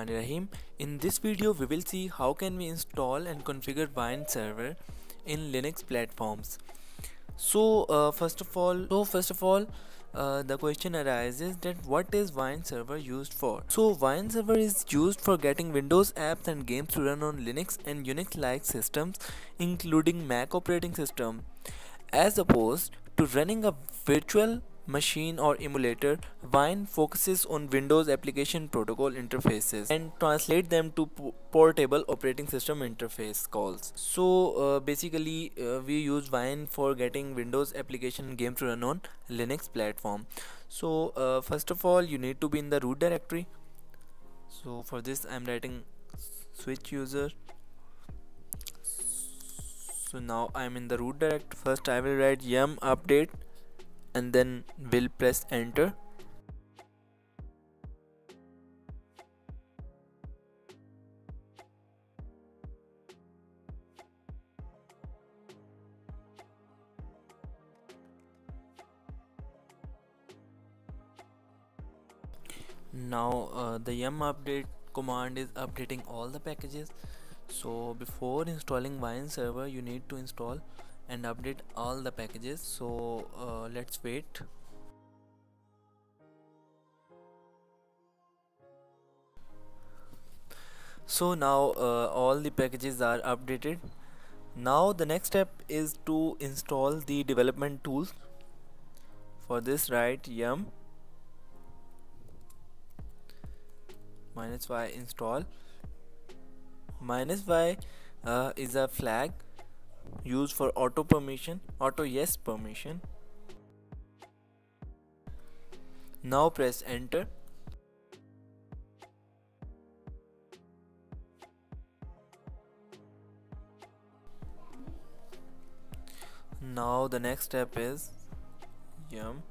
Bismillahirrahmanirrahim. In this video we will see how can we install and configure Wine server in Linux platforms. So uh, first of all, so first of all uh, the question arises that what is Wine server used for? So Wine server is used for getting Windows apps and games to run on Linux and Unix like systems including Mac operating system as opposed to running a virtual machine or emulator, Wine focuses on Windows application protocol interfaces and translate them to portable operating system interface calls. So uh, basically uh, we use Wine for getting Windows application game to run on Linux platform. So uh, first of all you need to be in the root directory. So for this I'm writing switch user so now I'm in the root direct first I will write yum update and then we'll press enter. Now uh, the yum update command is updating all the packages. So before installing wine server you need to install and update all the packages. So uh, let's wait. So now uh, all the packages are updated. Now the next step is to install the development tools. For this write yum minus y install. Minus y uh, is a flag used for auto permission auto yes permission. Now press enter. Now the next step is yum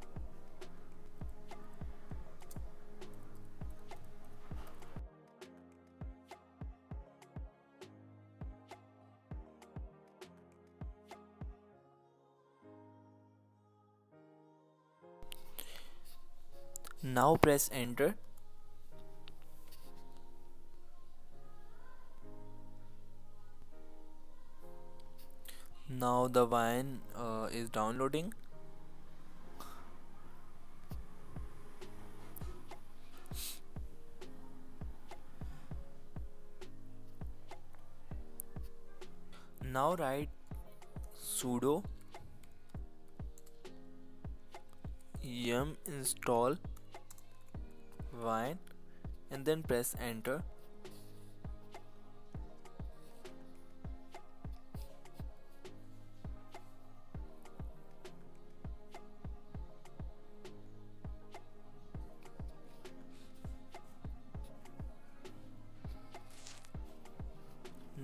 now press enter. Now the wine uh, is downloading. Now write sudo yum install wine and then press enter.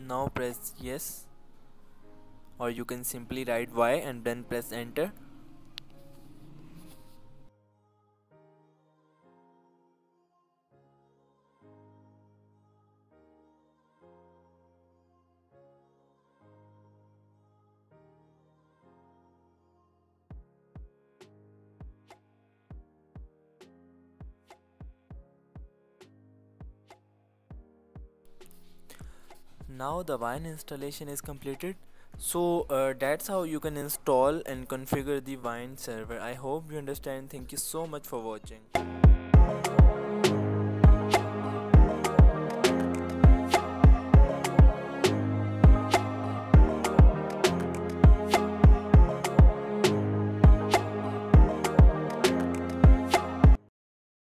Now press yes or you can simply write y and then press enter now the wine installation is completed. So uh, that's how you can install and configure the wine server. I hope you understand. Thank you so much for watching